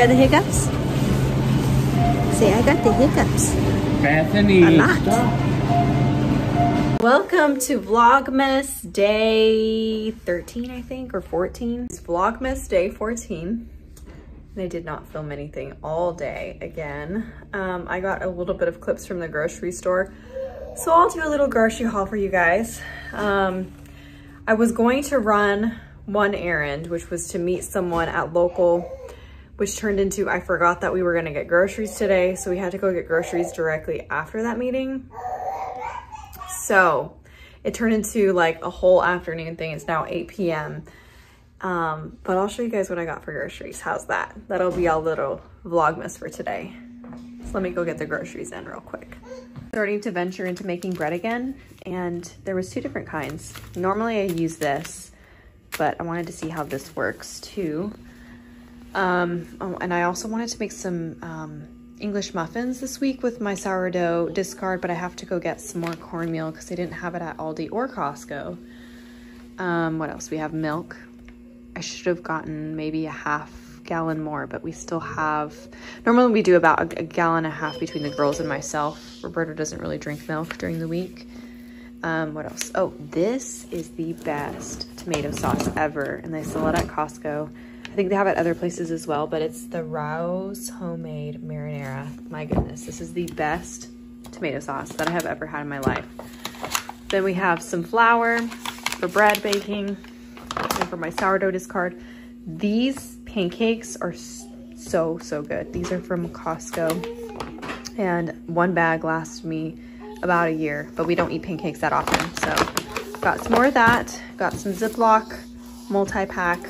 got the hiccups? Say, I got the hiccups. Bethany. I'm not. Welcome to Vlogmas day 13, I think, or 14. It's Vlogmas day 14. I did not film anything all day again. Um, I got a little bit of clips from the grocery store. So I'll do a little grocery haul for you guys. Um, I was going to run one errand, which was to meet someone at local, which turned into, I forgot that we were gonna get groceries today. So we had to go get groceries directly after that meeting. So it turned into like a whole afternoon thing. It's now 8 p.m. Um, but I'll show you guys what I got for groceries. How's that? That'll be a little vlogmas for today. So let me go get the groceries in real quick. Starting to venture into making bread again. And there was two different kinds. Normally I use this, but I wanted to see how this works too. Um, oh, and I also wanted to make some um, English muffins this week with my sourdough discard, but I have to go get some more cornmeal because they didn't have it at Aldi or Costco. Um, what else? We have milk. I should have gotten maybe a half gallon more, but we still have, normally we do about a, a gallon and a half between the girls and myself. Roberto doesn't really drink milk during the week. Um, what else? Oh, this is the best tomato sauce ever, and they sell it at Costco. I think they have it other places as well, but it's the Rao's Homemade Marinara. My goodness, this is the best tomato sauce that I have ever had in my life. Then we have some flour for bread baking and for my sourdough discard. These pancakes are so, so good. These are from Costco and one bag lasts me about a year, but we don't eat pancakes that often. So got some more of that, got some Ziploc multi-pack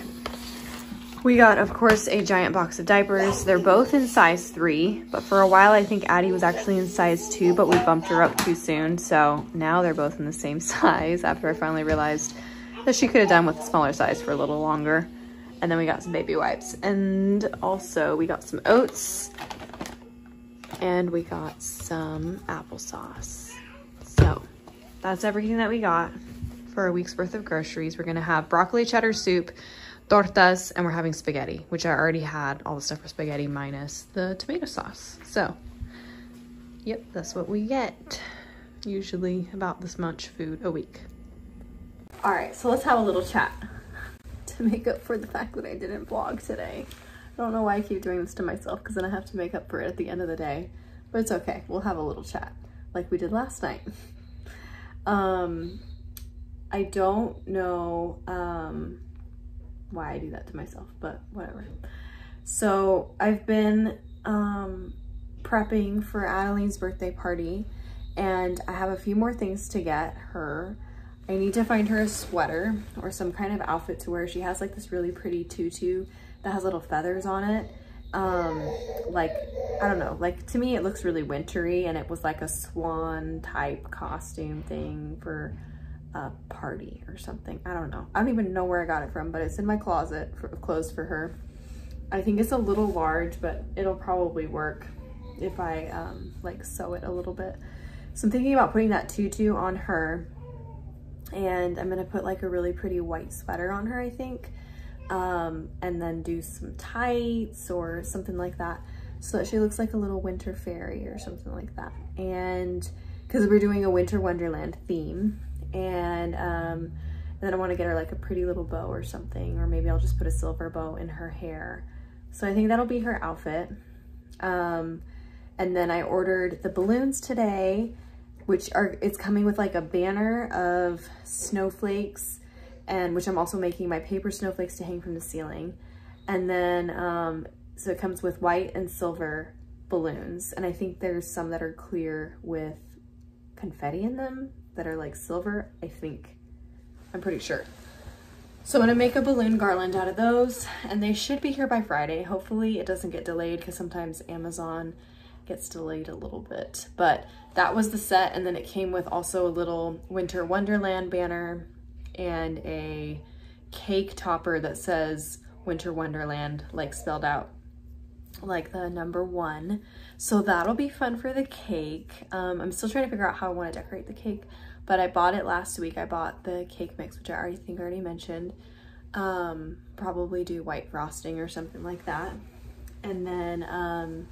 we got, of course, a giant box of diapers. They're both in size three, but for a while I think Addie was actually in size two, but we bumped her up too soon. So now they're both in the same size after I finally realized that she could have done with a smaller size for a little longer. And then we got some baby wipes. And also we got some oats and we got some applesauce. So that's everything that we got for a week's worth of groceries. We're gonna have broccoli cheddar soup, tortas, and we're having spaghetti, which I already had all the stuff for spaghetti minus the tomato sauce. So, yep, that's what we get. Usually about this much food a week. All right, so let's have a little chat to make up for the fact that I didn't vlog today. I don't know why I keep doing this to myself because then I have to make up for it at the end of the day, but it's okay. We'll have a little chat like we did last night. um, I don't know, um, why I do that to myself, but whatever. So I've been um, prepping for Adeline's birthday party and I have a few more things to get her. I need to find her a sweater or some kind of outfit to wear. She has like this really pretty tutu that has little feathers on it. Um, like, I don't know, like to me it looks really wintry and it was like a swan type costume thing for a party or something. I don't know. I don't even know where I got it from, but it's in my closet for clothes for her. I think it's a little large, but it'll probably work if I um, like sew it a little bit. So I'm thinking about putting that tutu on her and I'm gonna put like a really pretty white sweater on her, I think. Um, and then do some tights or something like that so that she looks like a little winter fairy or something like that. And because we're doing a winter wonderland theme, and, um, and then I want to get her like a pretty little bow or something, or maybe I'll just put a silver bow in her hair. So I think that'll be her outfit. Um, and then I ordered the balloons today, which are, it's coming with like a banner of snowflakes and which I'm also making my paper snowflakes to hang from the ceiling. And then, um, so it comes with white and silver balloons. And I think there's some that are clear with confetti in them that are like silver, I think. I'm pretty sure. So I'm gonna make a balloon garland out of those and they should be here by Friday. Hopefully it doesn't get delayed because sometimes Amazon gets delayed a little bit. But that was the set and then it came with also a little Winter Wonderland banner and a cake topper that says Winter Wonderland like spelled out like the number one. So that'll be fun for the cake. Um, I'm still trying to figure out how I want to decorate the cake, but I bought it last week. I bought the cake mix, which I already think I already mentioned. Um, probably do white frosting or something like that. And then um,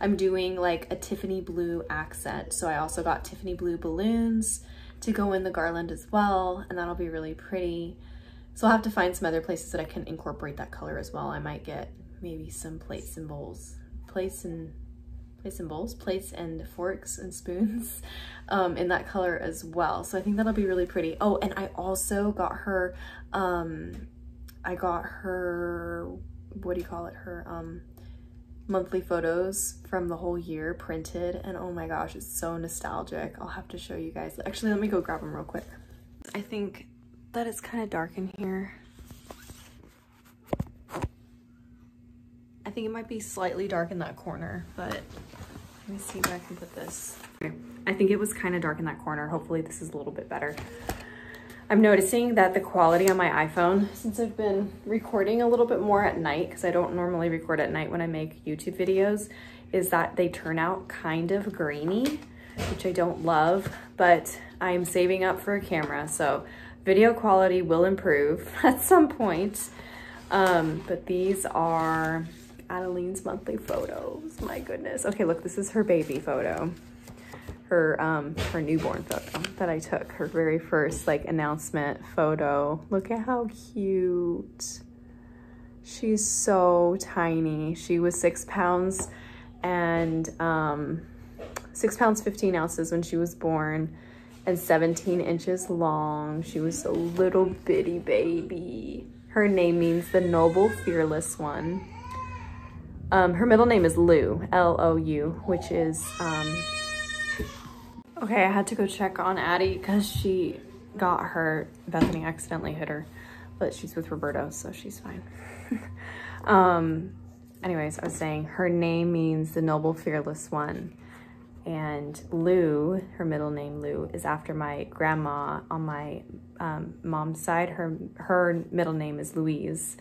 I'm doing like a Tiffany blue accent. So I also got Tiffany blue balloons to go in the garland as well. And that'll be really pretty. So I'll have to find some other places that I can incorporate that color as well. I might get maybe some plates and bowls, plates and plates and bowls, plates and forks and spoons um, in that color as well. So I think that'll be really pretty. Oh, and I also got her, um, I got her, what do you call it? Her um, monthly photos from the whole year printed. And oh my gosh, it's so nostalgic. I'll have to show you guys. Actually, let me go grab them real quick. I think that it's kind of dark in here. Think it might be slightly dark in that corner, but let me see where I can put this. Okay. I think it was kind of dark in that corner. Hopefully this is a little bit better. I'm noticing that the quality on my iPhone, since I've been recording a little bit more at night, because I don't normally record at night when I make YouTube videos, is that they turn out kind of grainy, which I don't love, but I'm saving up for a camera, so video quality will improve at some point. Um, but these are Adeline's monthly photos. My goodness. Okay, look, this is her baby photo. Her um her newborn photo that I took. Her very first like announcement photo. Look at how cute. She's so tiny. She was six pounds and um six pounds 15 ounces when she was born and 17 inches long. She was a little bitty baby. Her name means the noble fearless one. Um, her middle name is Lou, L-O-U, which is, um, okay, I had to go check on Addie because she got hurt. Bethany accidentally hit her, but she's with Roberto, so she's fine. um, anyways, I was saying her name means the noble, fearless one. And Lou, her middle name Lou, is after my grandma on my um, mom's side. Her, her middle name is Louise.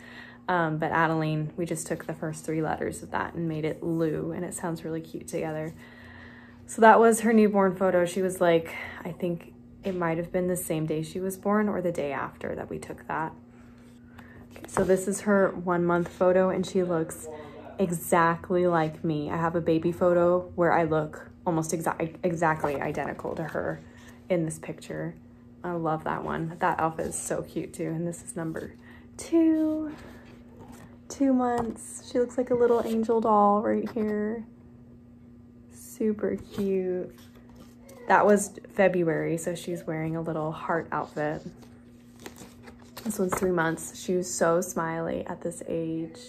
Um, but Adeline, we just took the first three letters of that and made it Lou, and it sounds really cute together. So that was her newborn photo. She was like, I think it might have been the same day she was born or the day after that we took that. So this is her one month photo and she looks exactly like me. I have a baby photo where I look almost exa exactly identical to her in this picture. I love that one. That outfit is so cute too. And this is number two two months. She looks like a little angel doll right here. Super cute. That was February, so she's wearing a little heart outfit. This one's three months. She was so smiley at this age.